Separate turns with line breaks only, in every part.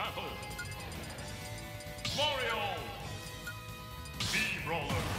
battle. Mario. Beam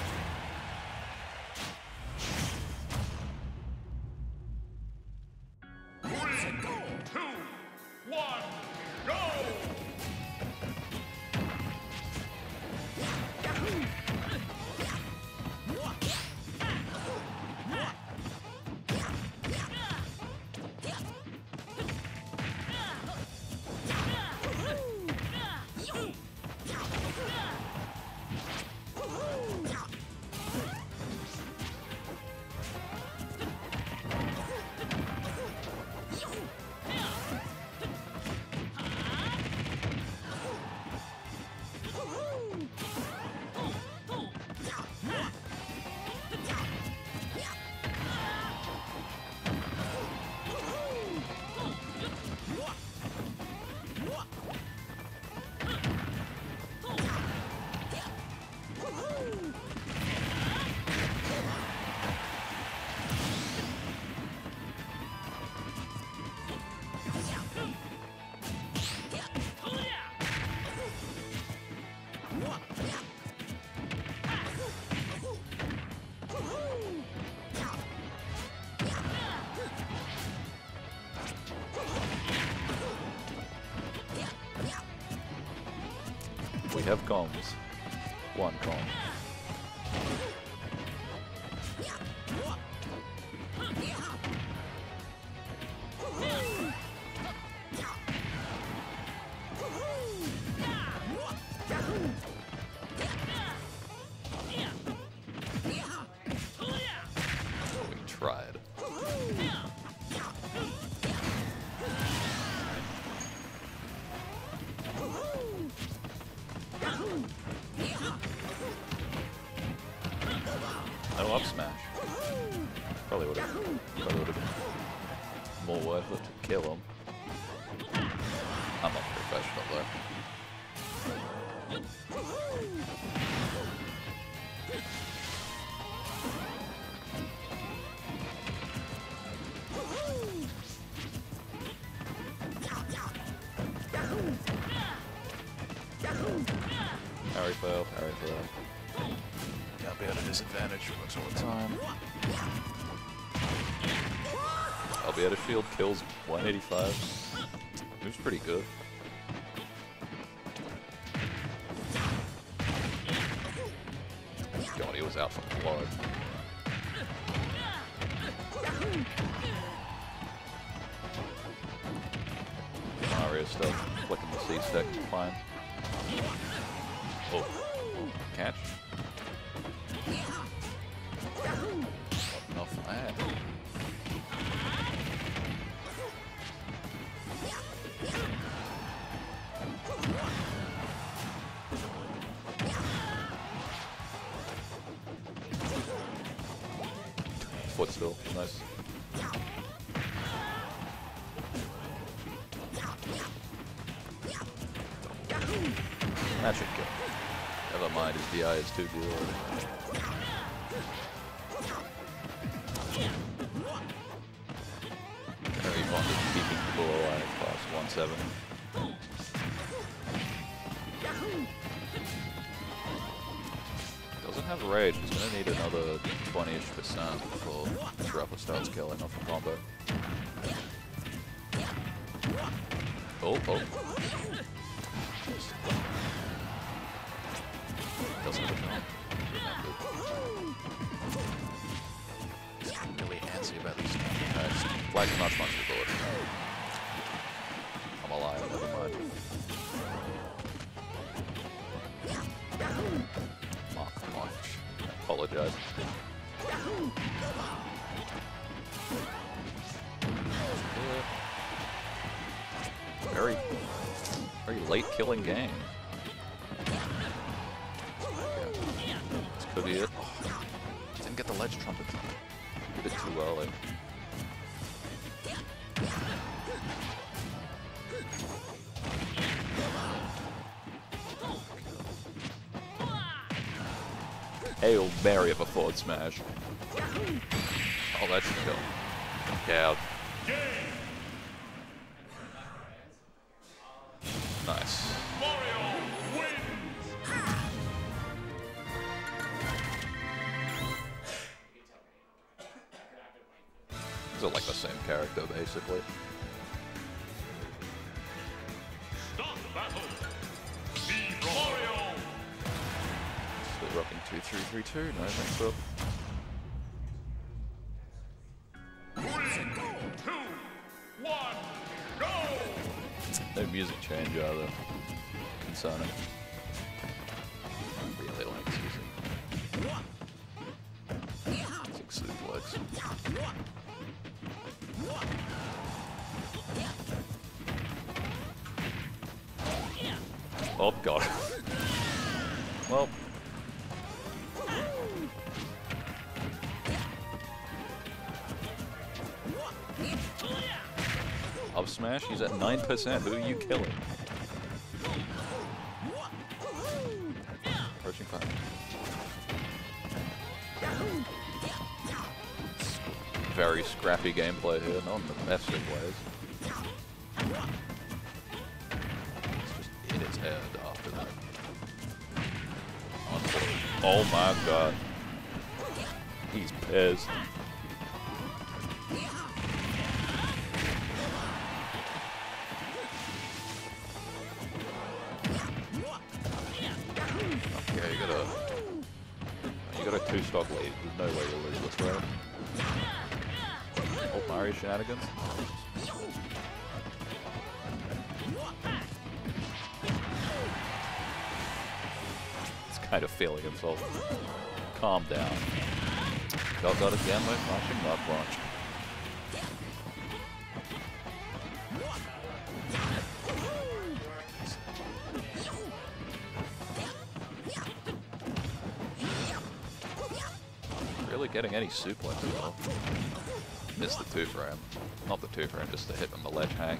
We have comms. One com. I'm not professional though. Harry fail, Harry fail. Can't be at a disadvantage, works all the time. I'll be at a shield kills 185. Moves pretty good. God, he was out for blood. Mario stuff, flicking the C stick, fine. Oh, catch. Enough that. Footstool. That should kill. Never mind, his DI is too good. Very fond of keeping people alive past 170. Have rage, he's gonna need another 20-ish percent before Trapper starts killing off a combo. Oh, oh. Doesn't look on. Really antsy about these attacks. Flag's much, much good. Killing game. This could be it. Didn't get the ledge trumpet. Did it too early. Hail Mary of a forward smash. Oh, that should kill. Yeah, These are like the same character, basically.
Start battle. B Mario.
Still rocking 2332, no thanks up.
Three, two, one, go.
No music change either. Concerning. Oh god. Well. Up smash, he's at 9%. Who are you killing? Approaching fire. Very scrappy gameplay here, not in the best of ways. Head after that. Oh my god. He's pissed. Yeah, you gotta. You got a two stock lead. There's no way you'll lose this round. Oh, Mario shenanigans. Kind of feeling himself. Calm down. Got got again, no flashing, not launch. Really getting any suplex at all. Missed the two frame. Not the two frame, just the hit on the ledge hang.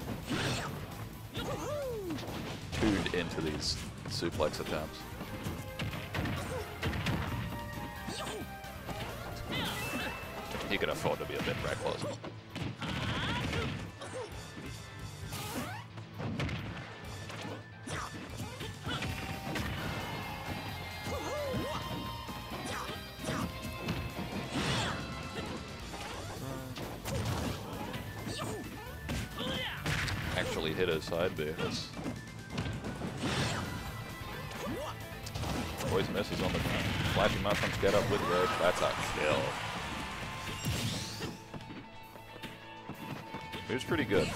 Tuned into these suplex attempts. He can afford to be a bit reckless. Actually hit his side B. That's Always misses on the ground. Flashing mushrooms, get up with red. That's a kill. He was pretty good.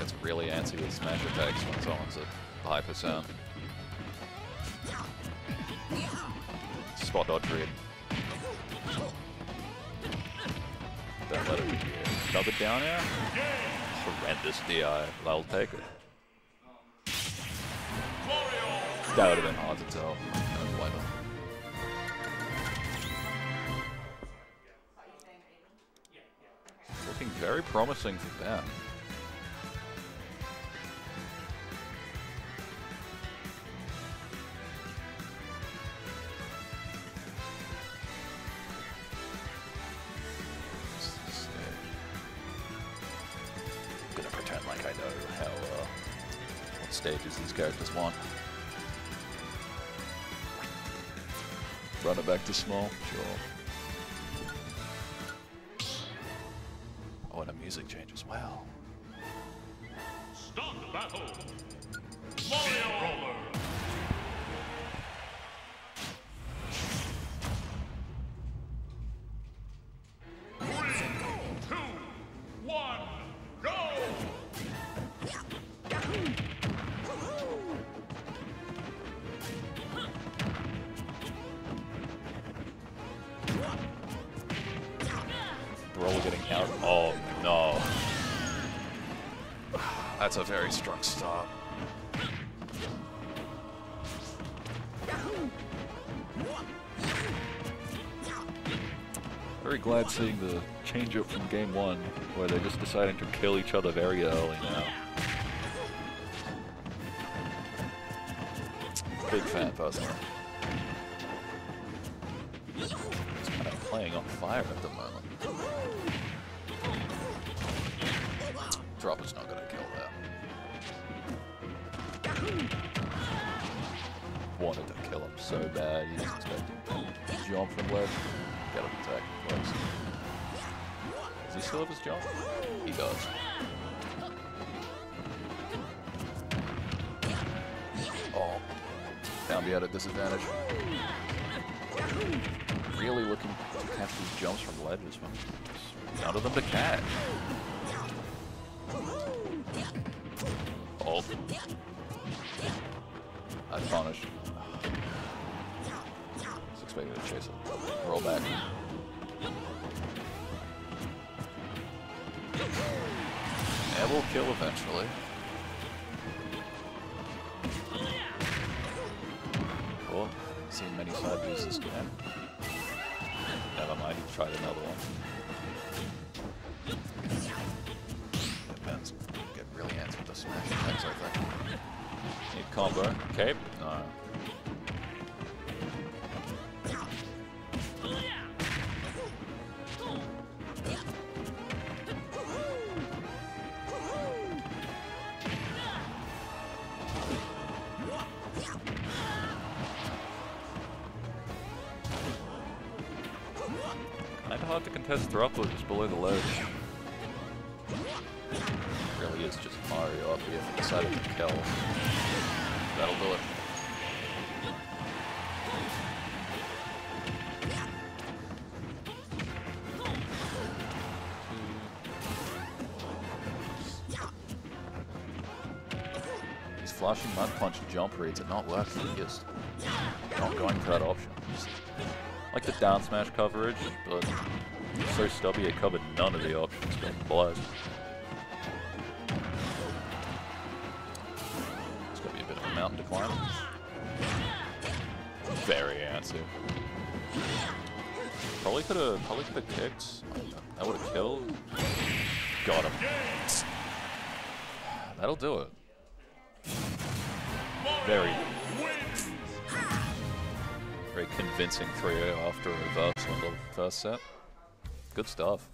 It's really antsy with smash attacks when someone's at high percent. Spot dodge read. Don't let it be Another down air? Horrendous DI. I'll take it. That would have been hard to tell. Very promising for uh, I'm gonna pretend like I know how uh, what stages these characters want. Run it back to small, sure. Music change as well.
Start battle. Mario roller.
That's a very strong start. Very glad seeing the change up from game one, where they're just deciding to kill each other very early now. Big fan, personally. It's kind of playing on fire at the moment. Dropper's not gonna Wanted to kill him so bad, he was expecting to jump from ledge. Get him attack first. Does he still have his jump? He does. Oh. Down be at a disadvantage. Really looking to catch these jumps from ledges, man. None of them to catch. Oh. I punished. It. We'll kill eventually. Cool. Seen many side views this game. Never mind, he tried another one. Depends. Get really antsy with the smash attacks, I think. Need combo. Cape? No. Hard to contest Thruple just below the ledge. Really is just Mario up here decided to kill. That'll do it. Flashing mud punch jump reads are not working. just not going for that option. Like the down smash coverage, but so stubby it covered none of the options being blood. It's gonna be a bit of a mountain to climb. Very antsy. Probably could have probably could have kicked. That would have killed. Got him. That'll do it. Very very convincing 3-0 after a reversal the first set. Good stuff.